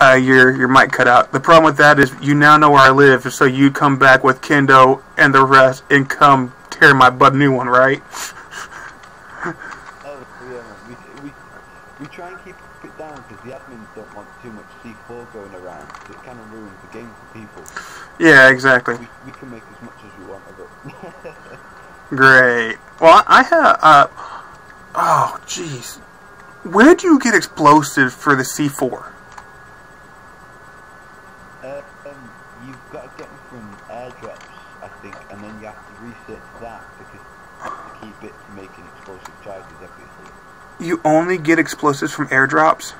Uh, your your mic cut out. The problem with that is you now know where I live, so you come back with Kendo and the rest and come tear my butt new one, right? Oh, yeah. We, we, we try and keep it down because the admins don't want too much C4 going around 'cause it kind of ruins the game for people. Yeah, exactly. We, we can make as much as we want of it. Great. Well, I have. Uh, oh, jeez. Where do you get explosives for the C4? uh, um, you've got to get them from airdrops, I think, and then you have to research that because the key bit to making explosive charges, obviously. You only get explosives from airdrops?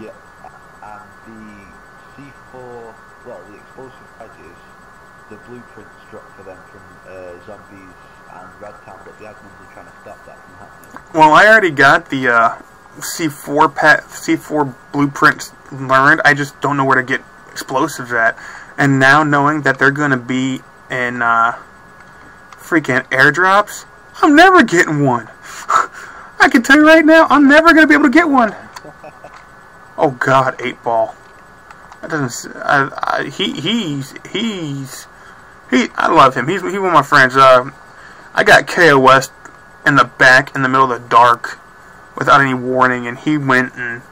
Yeah, and the C4, well, the explosive charges, the blueprints drop for them from uh, zombies and Rad Town, but the admins are trying to stop that from happening. Well, I already got the uh, C4 pet, C4 blueprints learned. I just don't know where to get explosives at. And now knowing that they're to be in uh, freaking airdrops, I'm never getting one. I can tell you right now, I'm never to be able to get one. Oh God, eight ball. That doesn't. I, I, he he's he's he. I love him. He's he's one of my friends. Uh, I got KOS in the back in the middle of the dark without any warning, and he went and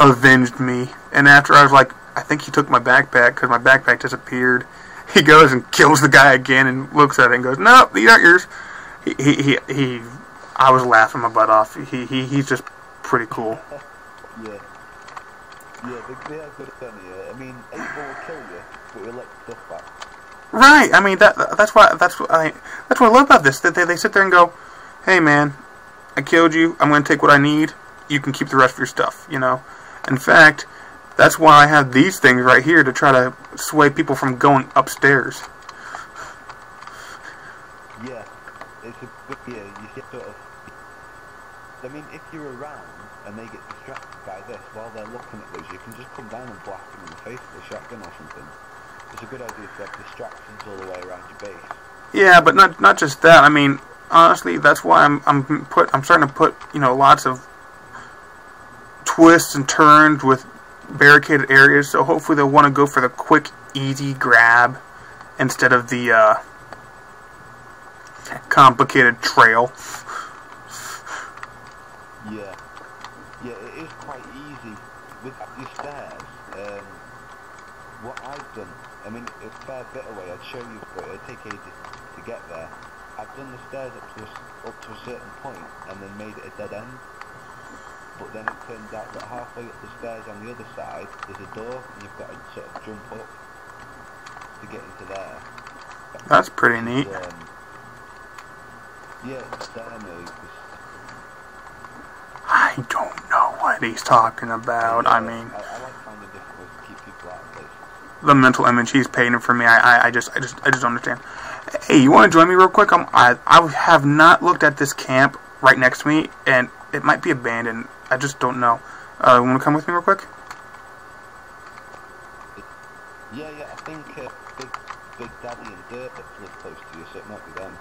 avenged me. And after I was like, I think he took my backpack because my backpack disappeared. He goes and kills the guy again and looks at it and goes, "Nope, these aren't yours." He he he. he I was laughing my butt off. He he he's just pretty cool. Yeah. Yeah, they, they are good at it. I mean, 8 ball will kill you, but you'll let stuff back. Right. I mean that that's why that's what I that's what I love about this. That they, they sit there and go, "Hey man, I killed you. I'm going to take what I need. You can keep the rest of your stuff." You know. In fact, that's why I have these things right here to try to sway people from going upstairs. Yeah, it's a good yeah, you get sort of I mean if you're around and they get distracted by this while they're looking at those, you can just come down and blast them in the face with a shotgun or something. It's a good idea to have distractions all the way around your base. Yeah, but not not just that. I mean, honestly, that's why I'm I'm put I'm starting to put you know lots of twists and turns with barricaded areas. So hopefully they'll want to go for the quick, easy grab instead of the uh, complicated trail. Yeah. Yeah, it is quite easy with these stairs. Um, what I've done, I mean, a fair bit away. I'd show you, but it'd take ages to get there. I've done the stairs up to a, up to a certain point and then made it a dead end. But then it turns out that halfway up the stairs on the other side, there's a door, and you've got to sort of jump up to get into there. That's pretty neat. Um, yeah, it's there. I don't know what he's talking about. I yeah, mean, I, I like finding different ways to keep people out of places. the mental image he's painting for me, I, I, I just, I just, I just don't understand. Hey, you want to join me real quick? I'm, I, I have not looked at this camp right next to me, and it might be abandoned. I just don't know. Uh, want to come with me real quick? Yeah, yeah, I think uh, Big, Big Daddy and Dirt live close to you, so it might be them.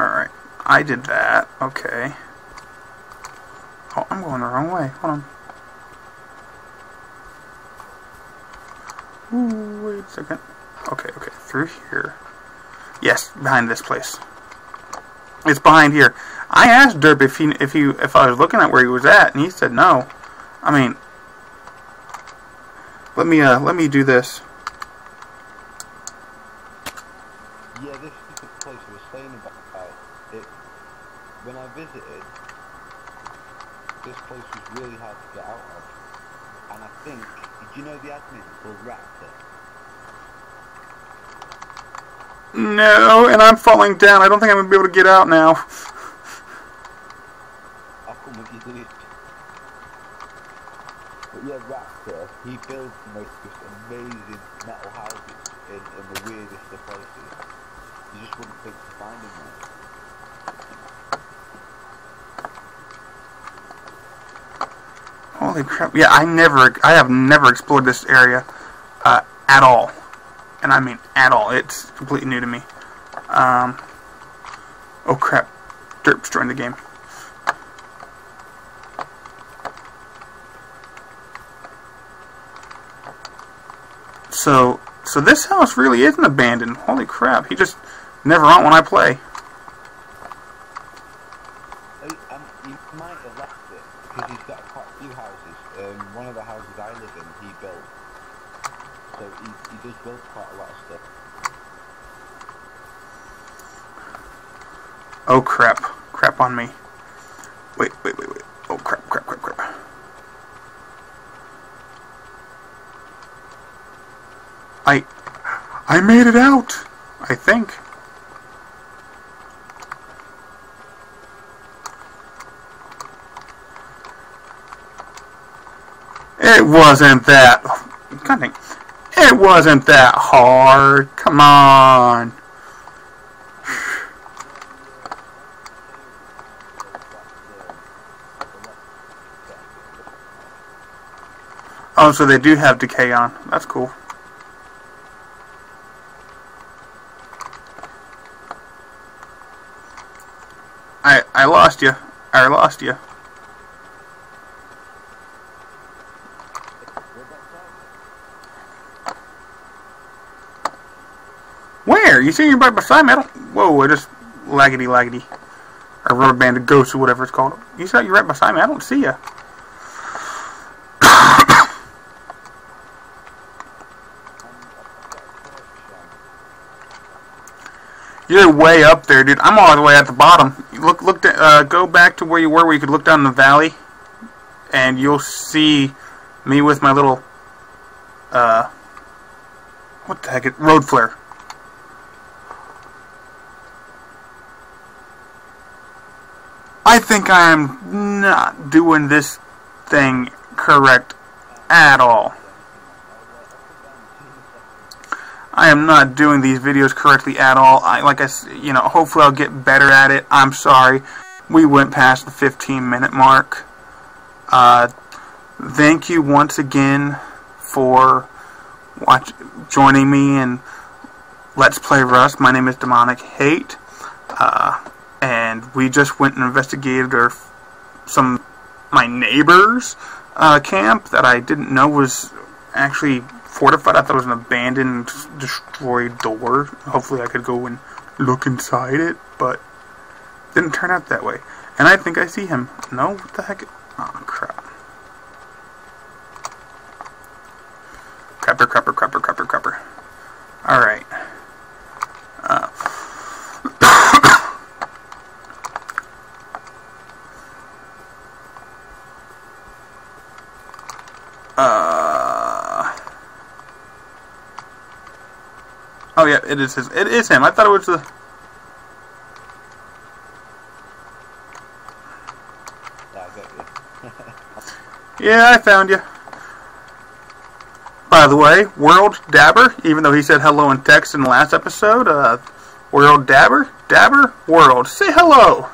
Alright. I did that. Okay. Oh, I'm going the wrong way. Hold on. Ooh, wait a second. Okay, okay. Through here. Yes, behind this place. It's behind here. I asked Derp if he if he if I was looking at where he was at, and he said no. I mean, let me uh let me do this. Yeah, this is the place I was saying about. It, when I visited, this place was really hard to get out of. And I think, did you know the admin called Raptor? No, and I'm falling down. I don't think I'm gonna be able to get out now. I'll come with you, dude. But yeah, Raptor, he builds the most just amazing metal houses in, in the weirdest of places. You just wouldn't think to find him there. Holy crap! Yeah, I never, I have never explored this area uh, at all, and I mean at all. It's completely new to me. Um, oh crap! Derp's joined the game. So, so this house really isn't abandoned. Holy crap! He just never on when I play. Uh, um, he might have left it because he's got quite a few houses. Um, one of the houses I live in, he built. So he, he does build quite a lot of stuff. Oh crap. Crap on me. Wait, wait, wait, wait. Oh crap, crap, crap, crap. I I made it out. I think. It wasn't that God. It wasn't that hard. Come on. Oh, so they do have decay on. That's cool. I I lost you. I lost you. Where? You see you're right beside me? I don't. Whoa! I just laggity laggity, or rubber banded ghost or whatever it's called. You said you're right beside me. I don't see you. You're way up there, dude. I'm all the way at the bottom. Look, look. Uh, go back to where you were, where you could look down the valley, and you'll see me with my little. Uh, what the heck? It road flare. I think I am not doing this thing correct at all. I am not doing these videos correctly at all. I like I you know, hopefully I'll get better at it. I'm sorry. We went past the 15 minute mark. Uh, thank you once again for watch joining me and Let's Play Rust. My name is Demonichate. Uh, and we just went and investigated our, some my neighbors' uh, camp that I didn't know was actually fortified. I thought it was an abandoned, destroyed door. Hopefully, I could go and look inside it, but didn't turn out that way. And I think I see him. No, what the heck? Oh crap! Crapper, crapper, crapper, crapper, crapper. All right. Yeah, it is his. It is him. I thought it was the. Yeah, I got you. Yeah, I found you. By the way, World Dabber, even though he said hello in text in the last episode, uh, World Dabber, Dabber, World, say hello.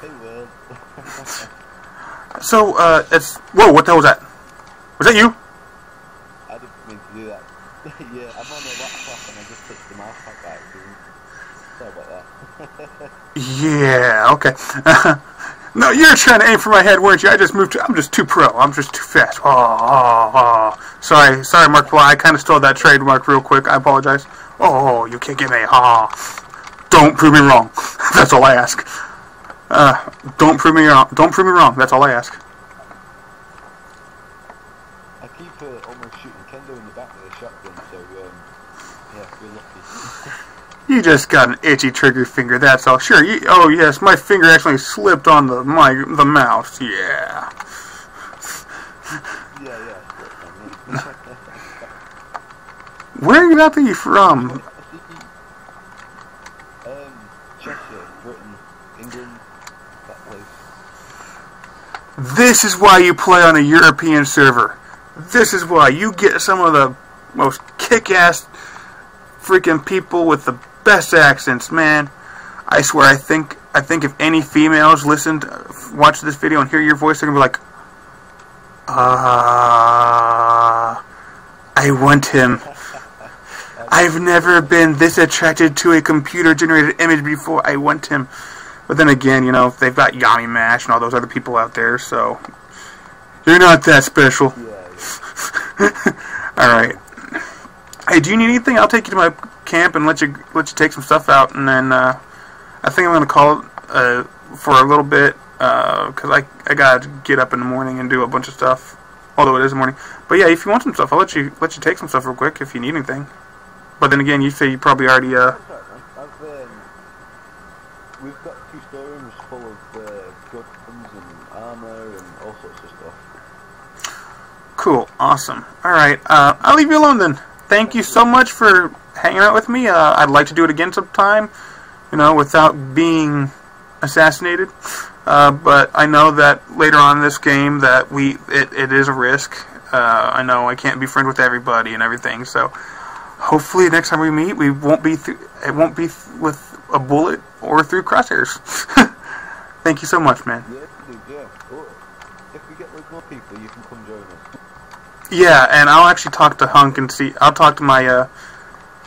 Hey, World. So, uh, it's whoa, what the hell was that? Was that you? I didn't mean to do that. yeah, I'm on the laptop and I just touched the mouse pad by accident. Sorry about that. Yeah, okay. no, you're trying to aim for my head, weren't you? I just moved. To, I'm just too pro. I'm just too fast. Oh, oh, oh. Sorry, sorry, Mark. I kind of stole that trademark real quick. I apologize. Oh, you can't get me. Ah, don't prove me wrong. That's all I ask. Uh, don't prove me wrong. Don't prove me wrong. That's all I ask. I keep uh, almost shooting Kendo in the back with a shotgun, so um, yeah, we're lucky. You just got an itchy trigger finger. That's all. Sure. You, oh yes, my finger actually slipped on the my the mouse. Yeah. yeah, yeah. Where exactly you from? Um, Cheshire, Britain, England. This is why you play on a European server. This is why you get some of the most kick-ass freaking people with the best accents, man. I swear, I think I think if any females listened, watch this video and hear your voice, they're gonna be like, Ah, I want him. I've never been this attracted to a computer-generated image before. I want him. But then again, you know, they've got Yami Mash and all those other people out there, so you're not that special. Yeah, yeah. All right. Hey, do you need anything? I'll take you to my camp and let you let you take some stuff out, and then uh, I think I'm gonna call it uh, for a little bit because I I gotta get up in the morning and do a bunch of stuff. Although it is the morning, but yeah, if you want some stuff, I'll let you let you take some stuff real quick if you need anything. But then again, you say you probably already uh. I've, um, we've got two storerooms full of uh, guns and armour and all sorts of stuff. Cool, awesome. All right, uh, I'll leave you alone then. Thank you so much for hanging out with me. Uh, I'd like to do it again sometime, you know, without being assassinated. Uh, but I know that later on in this game that we it, it is a risk. Uh, I know I can't be friends with everybody and everything, so hopefully next time we meet, we won't be through, it won't be th- with a bullet or through crosshairs. Thank you so much, man. Yeah, yeah. If we get loads more people, you can come join us. Yeah, and I'll actually talk to Hunk and see. I'll talk to my uh,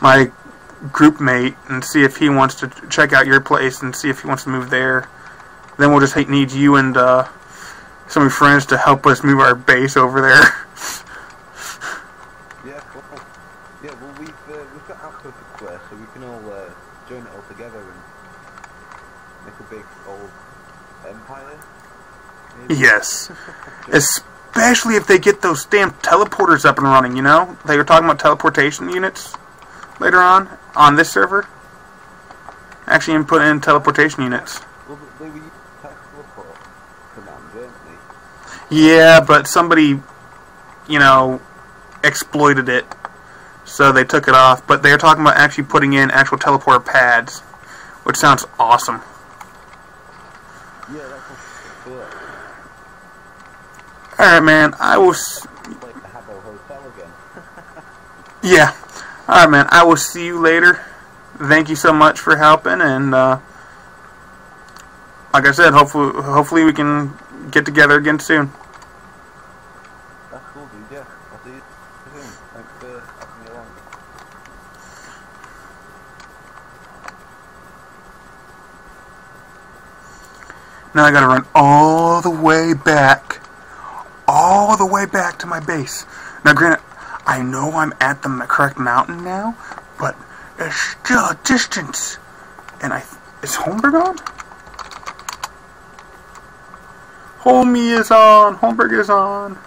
my group mate and see if he wants to check out your place and see if he wants to move there. Then we'll just need you and uh, some of your friends to help us move our base over there. Yeah, cool. Yeah, well, we've uh, we've got Outpost Square, so we can all uh, join it all together and make a big old empire. maybe? yes, especially if they get those damn teleporters up and running. You know, they were talking about teleportation units later on on this server. Actually, even put in teleportation units. Well, they were using teleport command, weren't they? Yeah, but somebody, you know, exploited it, so they took it off. But they're talking about actually putting in actual teleport pads, which sounds awesome. Yeah, that's cool. All right, man. I will. S- It's like the Habbo Hotel again. yeah. All right, man. I will see you later. Thank you so much for helping, and uh, like I said, hopefully, hopefully we can get together again soon. That's cool, dude. Yeah, I'll see you soon. Thanks for having me along. Now I gotta run all the way back. All the way back to my base. Now granted, I know I'm at the correct mountain now, but it's still a distance. And I... Is Holmberg on? Homie is on. Holmberg is on.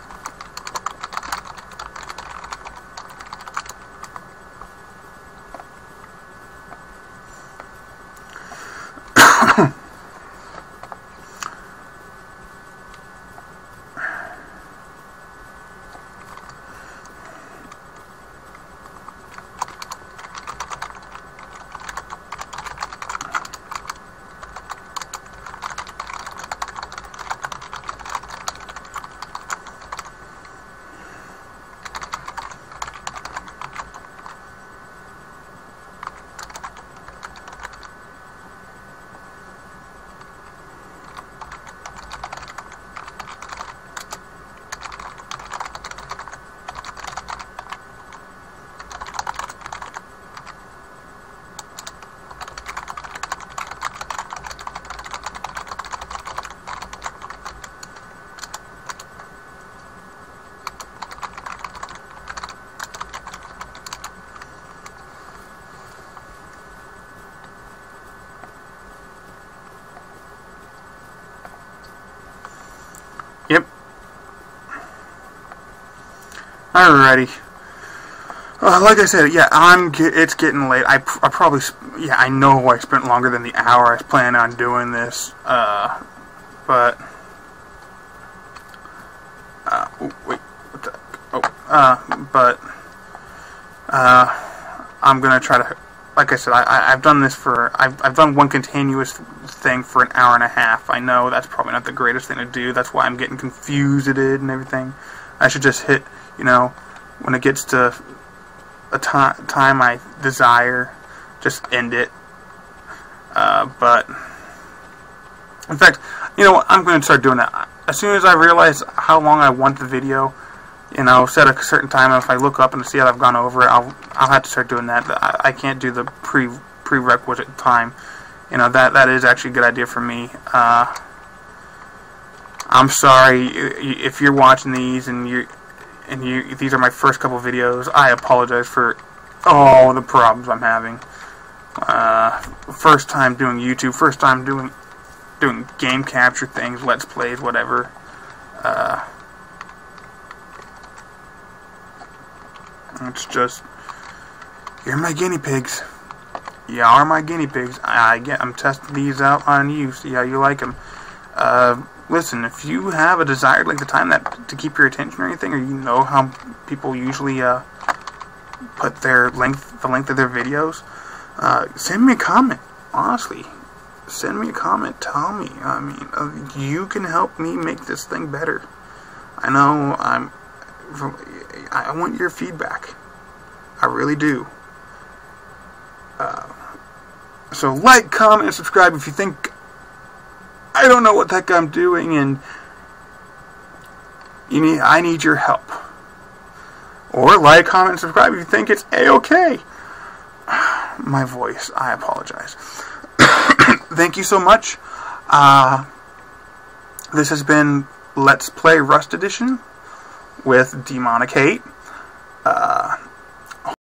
Alrighty. Uh, like I said, yeah, I'm. It's getting late. I, I probably, yeah, I know I spent longer than the hour I planning on doing this. Uh, but, uh, wait, what the, oh, uh, but, uh, I'm gonna try to like I said, I, I, I've done this for, I've, I've done one continuous thing for an hour and a half. I know that's probably not the greatest thing to do. That's why I'm getting confused and everything. I should just hit, you know, when it gets to a time I desire, just end it. Uh, but in fact, you know what? I'm going to start doing that. As soon as I realize how long I want the video, you know, set a certain time. And if I look up and see that I've gone over it, I'll I'll have to start doing that. I, I can't do the pre prerequisite time. You know that that is actually a good idea for me. Uh, I'm sorry if you're watching these and you and you these are my first couple videos. I apologize for all the problems I'm having. Uh, first time doing YouTube, first time doing doing game capture things, let's plays, whatever. Uh, it's just you're my guinea pigs. Y'all are my guinea pigs. I, get. I'm testing these out on you. See how you like them. Uh, listen, if you have a desired length of time that to keep your attention or anything, or you know how people usually uh, put their length, the length of their videos, uh, send me a comment. Honestly, send me a comment. Tell me. I mean, uh, you can help me make this thing better. I know I'm. I want your feedback. I really do. Uh, so like, comment, and subscribe if you think I don't know what the heck I'm doing and you need I need your help. Or like, comment, subscribe if you think it's a-okay. My voice, I apologize. Thank you so much. Uh, this has been Let's Play Rust Edition with Demonichate. Uh,